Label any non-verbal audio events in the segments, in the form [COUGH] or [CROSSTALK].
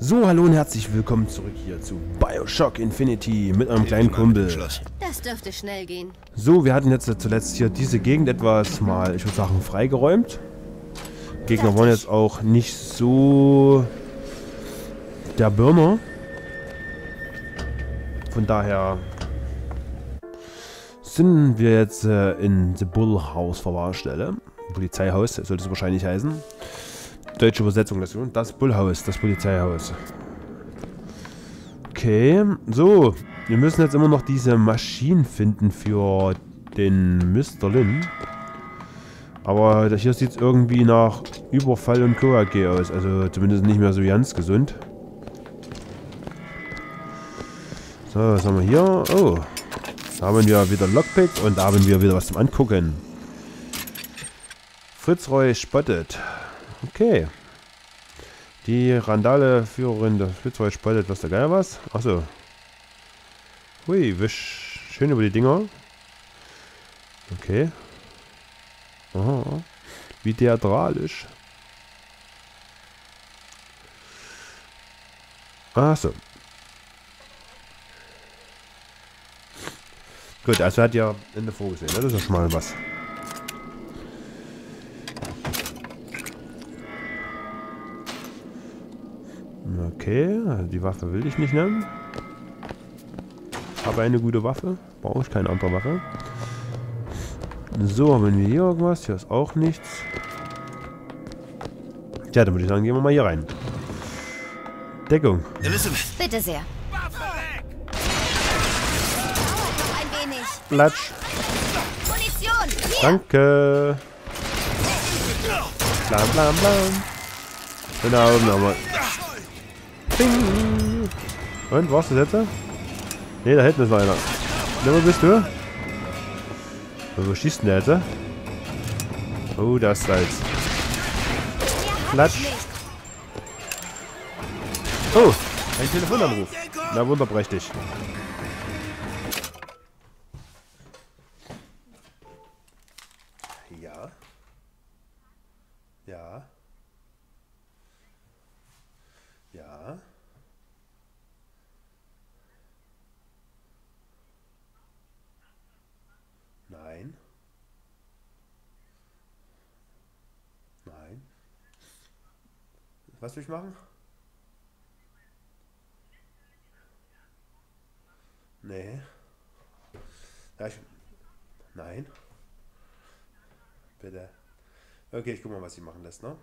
So, hallo und herzlich willkommen zurück hier zu Bioshock Infinity mit einem kleinen Kumpel. Das dürfte schnell gehen. So, wir hatten jetzt zuletzt hier diese Gegend etwas mal, ich würde sagen, freigeräumt. Gegner waren jetzt auch nicht so der Birner. Von daher sind wir jetzt äh, in The Bull House Verwahrstelle. Polizeihaus sollte es wahrscheinlich heißen. Deutsche Übersetzung dazu. Das Bullhaus, das Polizeihaus. Okay, so. Wir müssen jetzt immer noch diese Maschinen finden für den Mr. Lin. Aber hier sieht es irgendwie nach Überfall und KOAG aus. Also zumindest nicht mehr so ganz gesund. So, was haben wir hier? Oh, da haben wir wieder Lockpick und da haben wir wieder was zum Angucken. Fritz Roy spottet. Okay. Die Randale-Führerin der Fitzroy spaltet, was der Geier was? Achso. Hui, wisch. Schön über die Dinger. Okay. Aha. Wie theatralisch. Achso. Gut, also hat ja Ende vorgesehen. Ne? Das ist ja schon mal was. Okay, die Waffe will ich nicht nehmen. Habe eine gute Waffe. Brauche ich keine andere Waffe. So, haben wir hier irgendwas? Hier ist auch nichts. Tja, dann würde ich sagen, gehen wir mal hier rein. Deckung. Elizabeth. Bitte sehr. Platsch. Munition. Danke. Blam, blam, blam. Genau, nochmal. Bing. Und, warst du jetzt? Ne, da hinten ist noch einer. Ne, wo bist du? Wo schießt denn der jetzt? Oh, das Salz. Klatsch. Oh, ein Telefonanruf. Na, wunderprächtig. Ja. Ja. Ja. Nein. Nein. Was will ich machen? Nee. Ich, nein. Bitte. Okay, ich guck mal, was sie machen lässt, ne?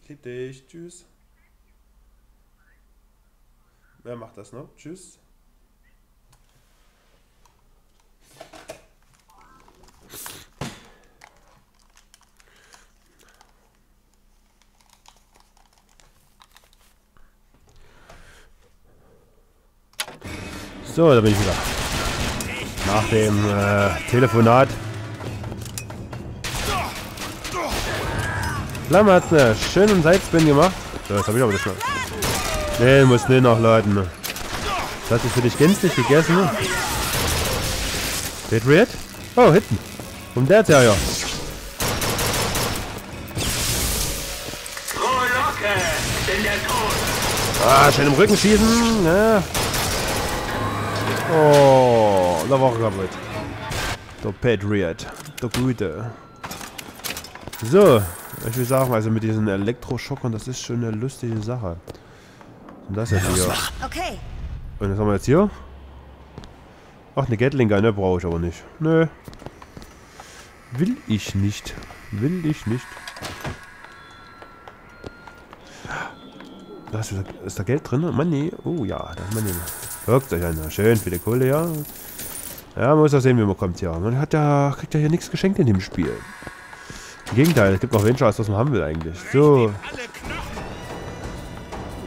Ich lieb dich. Tschüss. Wer macht das noch? Tschüss. So, da bin ich wieder. Nach dem äh, Telefonat Flamme hat einen schönen Sidespin gemacht. So, das habe ich aber nicht mehr. Nee, muss nicht nachladen. Das hat sich für dich gänzlich gegessen. Patriot? Oh, hinten. Und der ja. Ah, schön im Rücken schießen. Ja. Oh, da war er kaputt. Der Patriot. Der Gute. So, ich will sagen, also mit diesen Elektroschockern, das ist schon eine lustige Sache. Und das jetzt hier. Okay. Und was haben wir jetzt hier? Ach, eine Gatling Gun, ne, brauche ich aber nicht. Nö. Will ich nicht. Will ich nicht. Da ist, ist da Geld drin? Money? Oh ja, da ist Money. Guckt euch an. Schön, viele Kohle, ja. Ja, man muss ja sehen, wie man kommt, ja. Man hat ja, kriegt ja hier nichts geschenkt in dem Spiel. Im Gegenteil, es gibt noch weniger, als was man haben will eigentlich. So.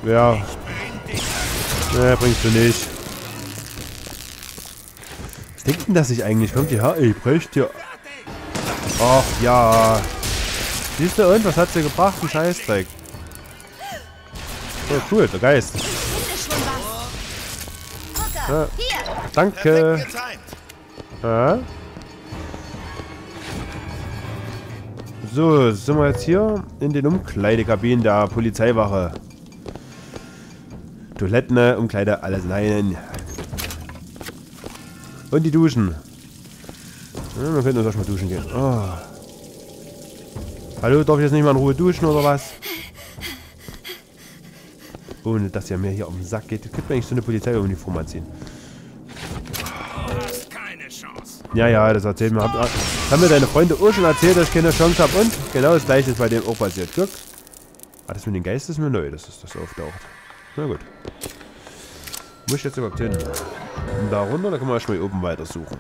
Ja. Ne, bringst du nicht. Was denkt denn das sich eigentlich? Kommt ihr her? Ich bräuchte ja. Ach ja. Siehst du, und was hat sie gebracht? Ein Scheißdreck. Oh, cool, der Geist. Hier. Danke. So, sind wir jetzt hier in den Umkleidekabinen der Polizeiwache. Toiletten, Umkleide, alles nein. Und die Duschen. Ja, wir könnten uns erstmal duschen gehen. Oh. Hallo, darf ich jetzt nicht mal in Ruhe duschen oder was? Ohne dass er mir hier auf den Sack geht. Könnte man eigentlich so eine Polizeiuniform anziehen. Ja, ja, das erzählt mir. Hab, haben mir deine Freunde auch schon erzählt, dass ich keine Chance habe. Und genau das gleiche ist bei dem auch passiert. Guck. Ah, das mit dem Geist ist mir neu, dass das, das auftaucht. Na gut. Wo ich jetzt überhaupt hin? Da runter, da können wir erstmal hier oben weitersuchen.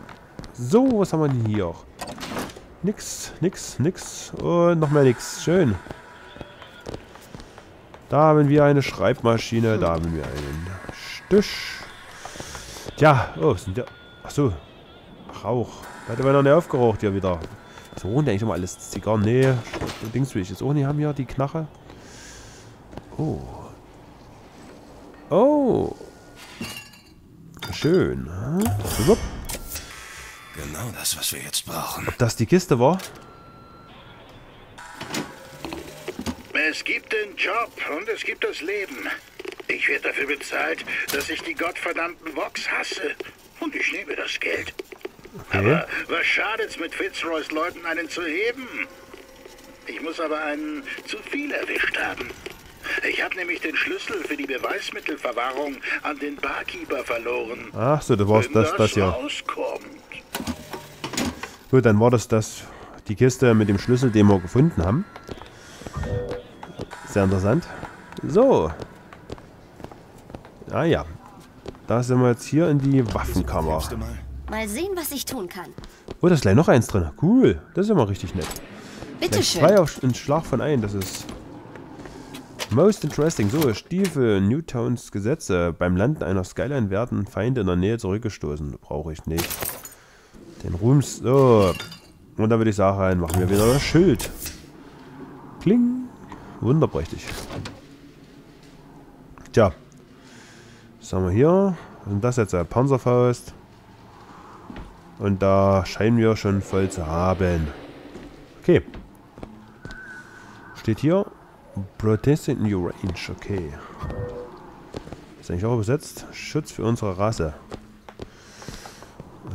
So, was haben wir denn hier? Nix, nix, nix. Und noch mehr nix. Schön. Da haben wir eine Schreibmaschine, da haben wir einen Stisch. Tja, oh, sind der? Achso. Rauch. Da hat aber noch nicht aufgeraucht hier wieder. So, und eigentlich immer alles Zigarren. Nee, Dings will ich jetzt auch nicht haben hier, die Knarre. Oh. Oh. Schön. Hm? Genau das, was wir jetzt brauchen. Ob das die Kiste war? Es gibt den Job und es gibt das Leben. Ich werde dafür bezahlt, dass ich die gottverdammten Vox hasse. Und ich nehme das Geld. Okay. Aber was schadet's mit Fitzroys Leuten einen zu heben? Ich muss aber einen zu viel erwischt haben. Ich habe nämlich den Schlüssel für die Beweismittelverwahrung an den Barkeeper verloren. Ach so, du warst das, das, das ja. Gut, dann war das das, die Kiste mit dem Schlüssel, den wir gefunden haben. Sehr interessant. So. Ah ja. Da sind wir jetzt hier in die Waffenkammer. Mal sehen, was ich tun kann. Oh, da ist gleich noch eins drin. Cool. Das ist immer richtig nett. Bitte schön. Zwei auf einen Schlag von ein. Das ist most interesting. So, Stiefel, Newtowns Gesetze. Beim Landen einer Skyline werden Feinde in der Nähe zurückgestoßen. Brauche ich nicht. Den Ruhms... So. Und dann würde ich sagen, machen wir wieder das Schild. Kling. Wunderprächtig. Tja. Was haben wir hier? Was ist das jetzt? Eine Panzerfaust. Und da scheinen wir schon voll zu haben. Okay. Steht hier. Protesting New Range. Okay. Ist eigentlich auch übersetzt. Schutz für unsere Rasse.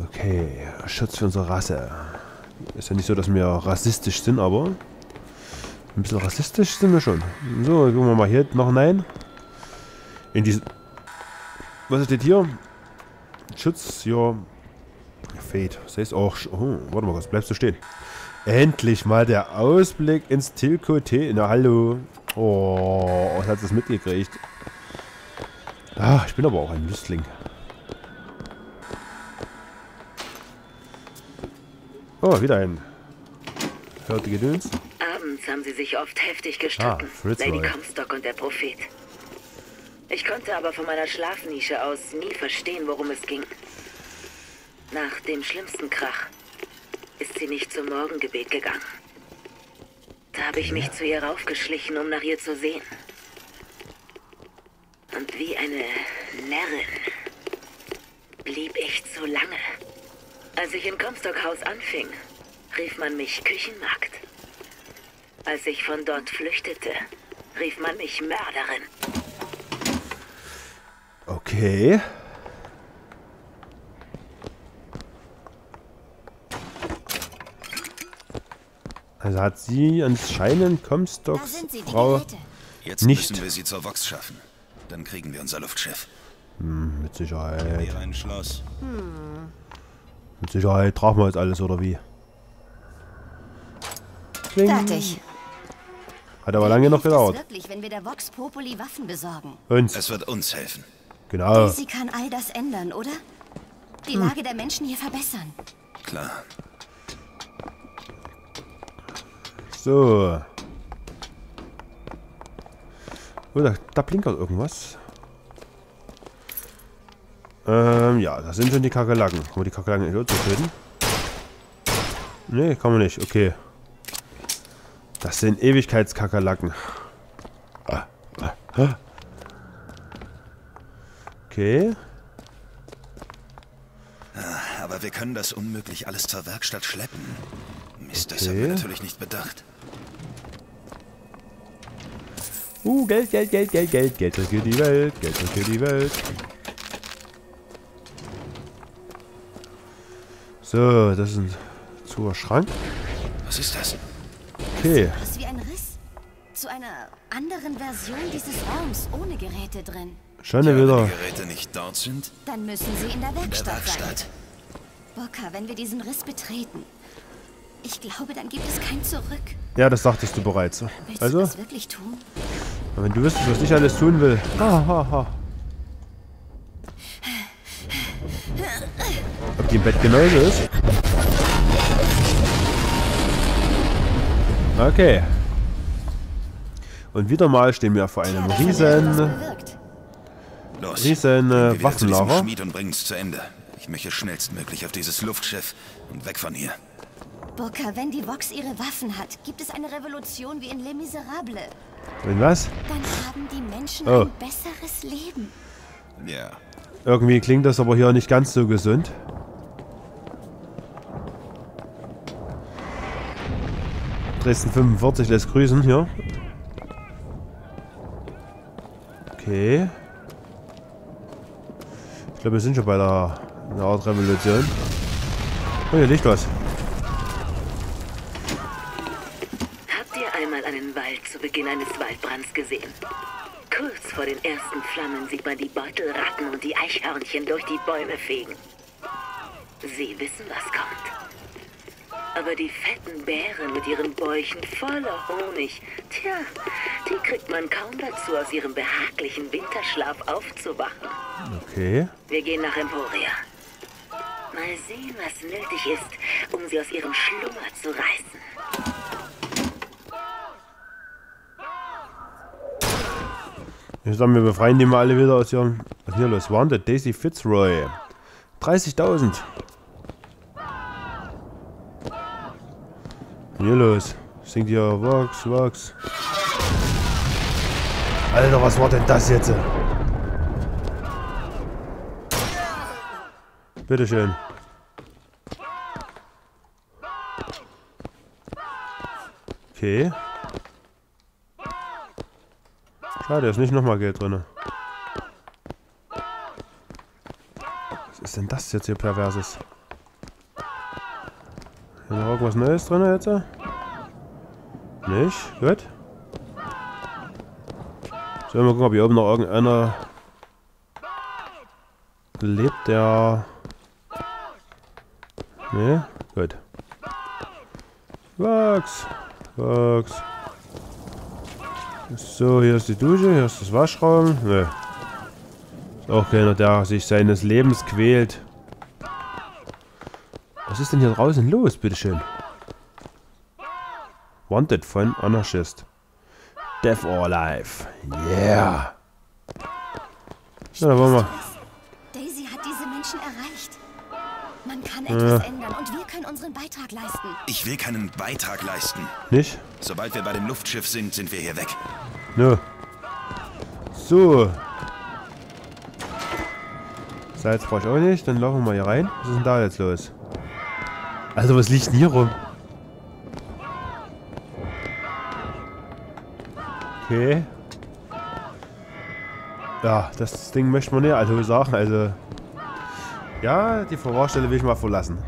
Okay. Schutz für unsere Rasse. Ist ja nicht so, dass wir rassistisch sind, aber ein bisschen rassistisch sind wir schon. So, gucken wir mal hier noch hinein. In diesen... Was steht hier? Schutz, ja, Fade. Das heißt auch... Oh, warte mal, was bleibst du stehen? Endlich mal der Ausblick ins Tilcote. Na, hallo. Oh, was hat das mitgekriegt? Ah, ich bin aber auch ein Lüstling. Oh, wieder ein. Hört die Gedöns. Abends haben sie sich oft heftig gestritten. Ah, Lady Comstock und der Prophet. Ich konnte aber von meiner Schlafnische aus nie verstehen, worum es ging. Nach dem schlimmsten Krach ist sie nicht zum Morgengebet gegangen. Da habe ich mich zu ihr raufgeschlichen, um nach ihr zu sehen. Und wie eine Närrin blieb ich zu lange. Als ich in Comstock Haus anfing, rief man mich Küchenmagd. Als ich von dort flüchtete, rief man mich Mörderin. Okay. Also hat sie anscheinend Comstocks Frau Jetzt nicht. müssen wir sie zur Vox schaffen. Dann kriegen wir unser Luftschiff. Hm, mit Sicherheit. Hier ein Schloss. Hm. Mit Sicherheit tragen wir jetzt alles, oder wie? Kling. Fertig. Hat aber lange noch gedauert. wirklich, wenn wir der Vox Populi Waffen besorgen? Uns. Es wird uns helfen. Genau. Sie kann all das ändern, oder? Die hm. Lage der Menschen hier verbessern. Klar. So. Oh, da, da blinkert irgendwas. Ähm, ja, das sind schon die Kakerlaken. Kann man die Kakerlaken nicht zu töten? Nee, kann man nicht. Okay. Das sind Ewigkeitskakerlaken. Okay. Aber wir können das unmöglich alles zur Werkstatt schleppen. Mist, das haben wir natürlich nicht bedacht. Uh, Geld, Geld, Geld, Geld, Geld. Geld regiert die Welt. Geld regiert die Welt. So, das ist ein zur Schrank. Was ist das? Okay. Das ist wie ein Riss. Zu einer anderen Version dieses Raums ohne Geräte drin. Schon ja, wieder. Wenn die Geräte nicht dort sind? Dann müssen sie in der Werkstatt, der Werkstatt. sein. Bocker, wenn wir diesen Riss betreten, ich glaube, dann gibt es kein Zurück. Ja, das dachtest du bereits. Willst also, du das wirklich tun? wenn du wüsstest, was ich alles tun will. Ha, ha, ha. Ob die im Bett genauso ist? Okay. Und wieder mal stehen wir vor einem riesen. Los, riesen äh, Waffenlager. Schmied und bringen's zu Ende. Ich möchte schnellstmöglich auf dieses Luftschiff und weg von hier. Booker, wenn die Vox ihre Waffen hat, gibt es eine Revolution wie in Les Miserables. Und was? Dann haben die Menschen Oh. ein besseres Leben. Ja. Irgendwie klingt das aber hier nicht ganz so gesund. Dresden 45 lässt grüßen hier. Okay. Ich glaube, wir sind schon bei der einer Art Revolution. Oh, hier liegt was. Habt ihr einmal einen Wald zu Beginn eines Waldbrands gesehen? Kurz vor den ersten Flammen sieht man die Beutelratten und die Eichhörnchen durch die Bäume fegen. Sie wissen, was kommt. Aber die fetten Bären mit ihren Bäuchen voller Honig, tja, die kriegt man kaum dazu, aus ihrem behaglichen Winterschlaf aufzuwachen. Okay. Wir gehen nach Emporia. Mal sehen, was nötig ist, um sie aus ihrem Schlummer zu reißen. Ich sagen, wir befreien die mal alle wieder aus ihrem... Was ist hier los? Wanted Daisy Fitzroy. 30.000. Hier los. Singt hier Vox, Vox. Alter, was war denn das jetzt? Bitteschön. Okay. Schade, ist nicht nochmal Geld drin. Was ist denn das jetzt hier perverses? Hier noch irgendwas Neues drin jetzt? Nicht? Gut. So, mal gucken, ob hier oben noch irgendeiner lebt, der... Ne? Gut. Wachs. Wachs. So, hier ist die Dusche, hier ist das Waschraum. Nö. Ist auch keiner, der sich seines Lebens quält. Was ist denn hier draußen los, bitteschön? Wanted von Anarchist. Death or Alive. Yeah. Ja, da wollen wir. Daisy hat diese Menschen erreicht. Man kann etwas ändern und wir können unseren Beitrag leisten. Ich will keinen Beitrag leisten. Nicht? Sobald wir bei dem Luftschiff sind, sind wir hier weg. Nö. So. Salz brauche ich auch nicht. Dann laufen wir mal hier rein. Was ist denn da jetzt los? Also, was liegt denn hier rum? Okay. Ja, das Ding möchte man nicht also sagen. Also, ja, die Verwahrstelle will ich mal verlassen.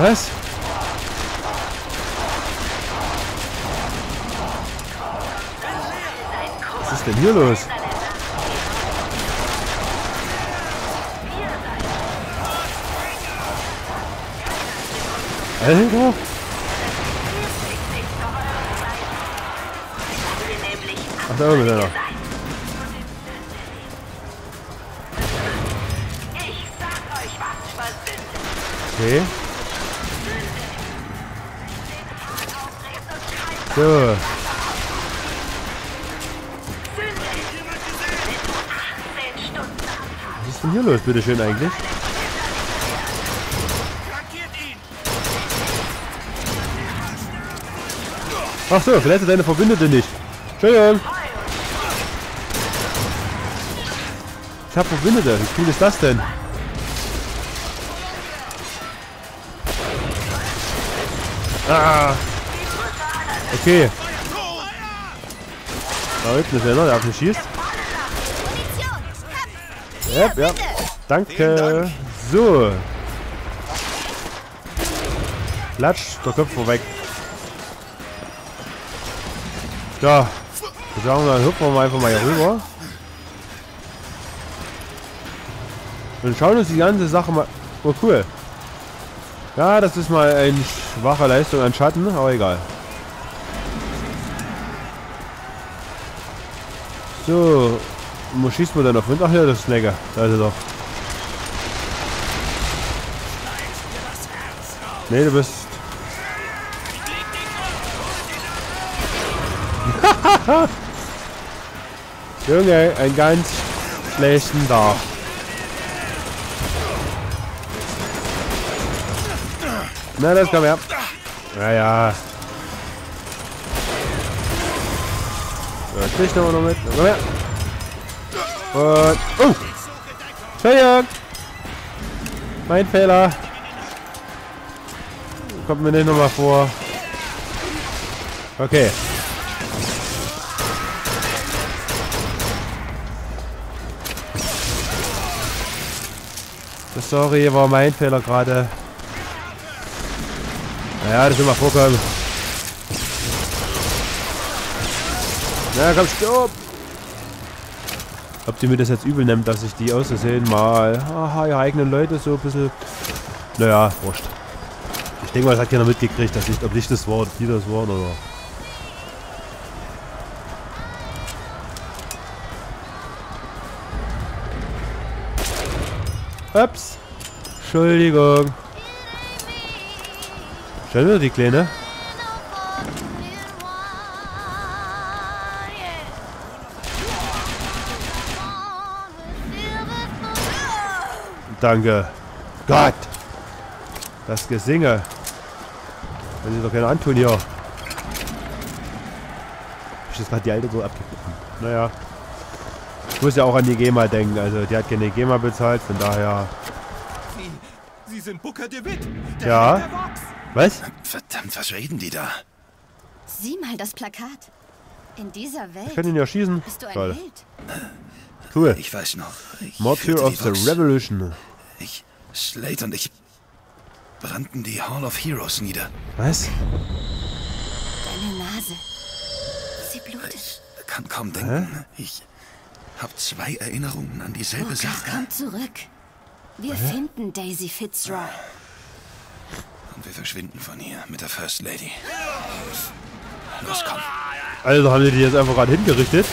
Was? Ist denn hier los? Alter! Ach, da oben ist einer. Okay. So. Was ist denn hier los, bitteschön eigentlich? Ach so, verletze deine Verbündete nicht. Entschuldigung. Ich hab Verbündete. Wie cool ist das denn? Ah. Okay. Da hinten ist einer, der auf mich schießt. Yep, ja. Danke. So. Platsch, der Kopf war weg. Ja. Ich sagen, dann hüpfen wir einfach mal hier rüber. Und schauen uns die ganze Sache mal... Oh, cool. Ja, das ist mal eine schwache Leistung an Schatten, aber egal. So, wo schießt man dann auf Wind? Ach ja, das ist Snagger. Da ist er doch. Nee, du bist... [LAUGHS] Junge, ein ganz schlechten Tag. Na, das komm her. Naja. So, dich noch mit. Komm her. Und... Oh! Entschuldigung! Mein Fehler. Kommt mir nicht nochmal vor. Okay. Sorry, war mein Fehler gerade. Naja, das will mal vorkommen. Na komm, stopp! Ob die mir das jetzt übel nimmt, dass ich die auszusehen mal, aha, ihre eigenen Leute so ein bisschen, naja, wurscht. Ich denke mal, das hat keiner mitgekriegt, dass ich, ob ich das war oder die das waren oder... Ups. Entschuldigung. Schön wieder die Kleine. Danke. Gott. Das Gesinge. Wenn sie doch keine antun hier. Ich das gerade die alte so abgegeben. Naja. Ich muss ja auch an die GEMA denken. Also die hat keine GEMA bezahlt, von daher sind Booker DeWitt. Der ja. Der was? Verdammt, was reden die da? Sieh mal das Plakat. In dieser Welt. Ich kann ihn ja schießen. Bist du ein? Cool. Ich weiß noch. Ich Martyr of the Revolution. Ich, Slate und ich brannten die Hall of Heroes nieder. Was? Deine Nase. Sie blutet. Ich kann kaum denken. Hä? Ich habe zwei Erinnerungen an dieselbe Booker, Sache. Komm zurück. Wir Hä? finden Daisy Fitzroy. Und wir verschwinden von hier mit der First Lady. Los, komm. Also haben sie die jetzt einfach gerade hingerichtet.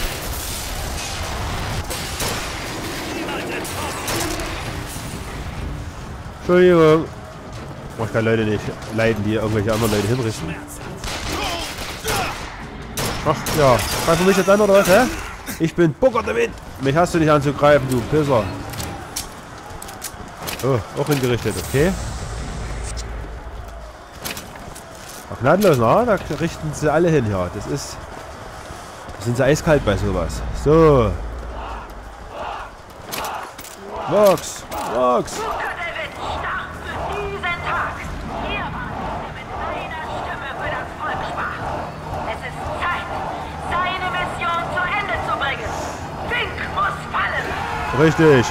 Entschuldigung. Oh, ich kann Leute nicht leiden, die irgendwelche anderen Leute hinrichten. Ach ja, greifst du mich jetzt an oder was, hä? Ich bin Booker Wind. Mich hast du nicht anzugreifen, du Pisser. Oh, auch hingerichtet, okay. Ach, gnadenlos, na, da richten sie alle hin, ja. Das ist... Da sind sie eiskalt bei sowas. So. Vox, Vox. Richtig.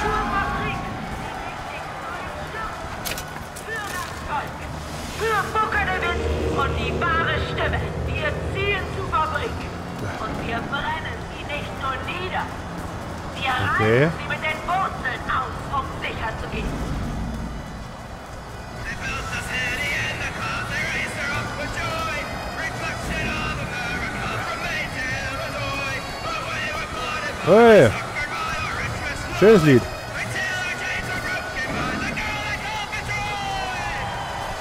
Okay. Sie mit den Wurzeln aus, um sicher zu gehen. Hey! Schönes Lied.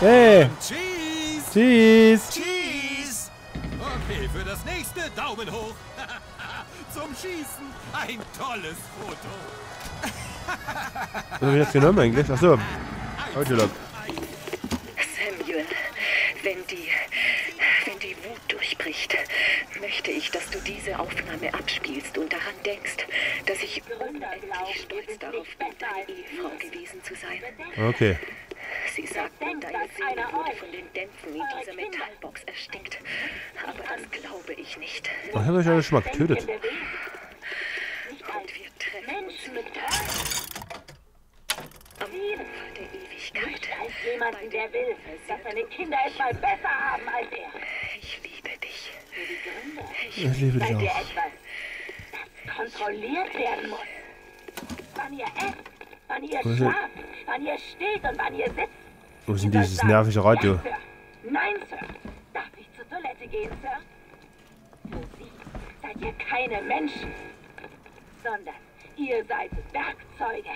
Hey! Cheese! Cheese! Cheese! Okay, für das nächste Daumen hoch. [LAUGHS] Zum Schießen ein tolles Foto. Was habe ich jetzt genommen eigentlich? Achso. Autolog. Samuel, wenn die Wenn die Wut durchbricht, möchte ich, dass du diese Aufnahme abspielst und daran denkst, dass ich unendlich stolz darauf bin, deine Ehefrau gewesen zu sein. Okay. Sie sagten, deine Seele wurde von den Dämpfen in dieser Metallbox erstickt. Aber das glaube ich nicht. Oh, ich habe euch alle schon mal getötet. Und wir treffen uns wieder. Am Ufer der Ewigkeit. als jemanden, der will, dass seine Kinder es mal besser haben als er. Ich liebe dich. Ich liebe dich auch. etwas, das kontrolliert werden muss? Wann ihr esst, wann ihr schlaft, wann ihr steht und wann ihr sitzt. Wo ist denn dieses sagen, nervige Radio? Ja, Sir. Nein, Sir. Darf ich zur Toilette gehen, Sir? Für Sie seid ihr keine Menschen, sondern ihr seid Werkzeuge.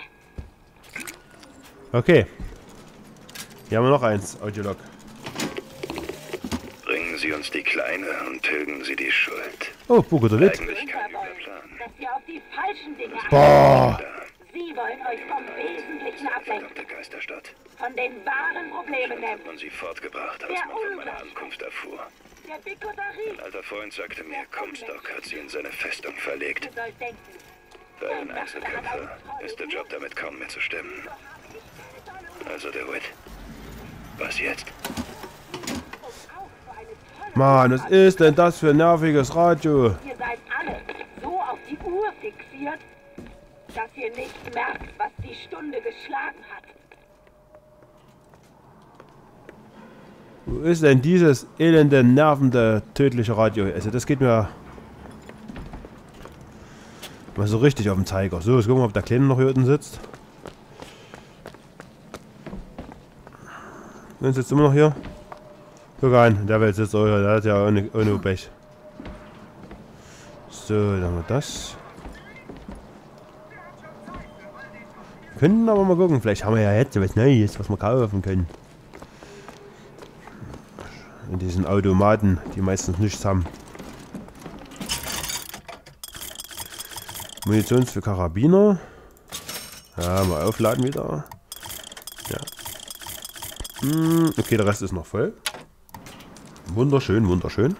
Okay. Hier haben wir noch eins, Audiolog. Bringen Sie uns die Kleine und tilgen Sie die Schuld. Oh, Buko Lied. Eigentlich kein übler wollen, Plan. dass ihr auf die falschen Dinge Boah. Sie wollen euch vom Wesentlichen ablenken, Verdammte Geisterstadt. von den wahren Problemen nämlich. Man sie fortgebracht, als Der man von meiner. Ankunft erfuhr. Der Bigotterie. Ein alter Freund sagte mir, Comstock hat sie in seine Festung verlegt. Für einen Einzelkämpfer ist der Job damit kaum mehr zu stemmen. Also der Witt. Was jetzt? Mann, was ist denn das für ein nerviges Radio? ihr seid alle so auf die Uhr fixiert, dass ihr nicht merkt, was die Stunde geschlagen hat. Wo ist denn dieses elende, nervende, tödliche Radio? Also das geht mir mal so richtig auf den Zeiger. So, jetzt gucken wir, ob der Kleine noch hier unten sitzt. Wer sitzt immer noch hier? Guck an, der Welt sitzt hier. Der hat ja ohne, ohne Pech. So, dann haben wir das. Können aber mal gucken. Vielleicht haben wir ja jetzt was Neues, was wir kaufen können. In diesen Automaten, die meistens nichts haben. Munitions für Karabiner. Ja, mal aufladen wieder. Hm, okay, der Rest ist noch voll. Wunderschön, wunderschön.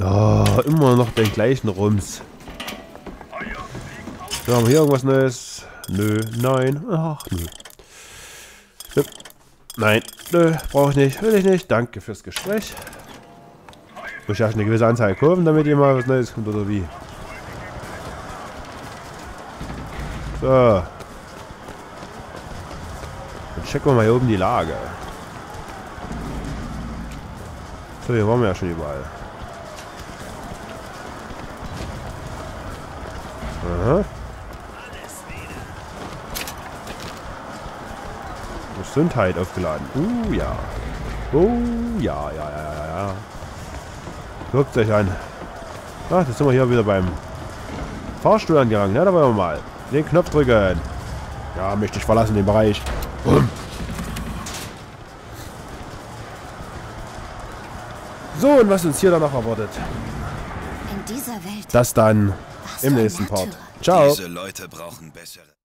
Oh, immer noch den gleichen Rums. So, haben wir hier irgendwas Neues? Nö, nein. Ach, nö. Nein, nö, brauche ich nicht, will ich nicht. Danke fürs Gespräch. Muss ja eine gewisse Anzahl kaufen, damit ihr mal was Neues kommt, oder wie? So. Dann checken wir mal hier oben die Lage. So, hier waren wir ja schon überall. Aha. Gesundheit aufgeladen. Uh, ja. Oh, ja, ja, ja, ja, ja. Guckt euch an. Ach, jetzt sind wir hier wieder beim Fahrstuhl angegangen. Ja, da wollen wir mal. Den Knopf drücken. Ja, möchte ich verlassen den Bereich. So, und was uns hier dann noch erwartet, In dieser Welt das dann im nächsten Part. Ciao.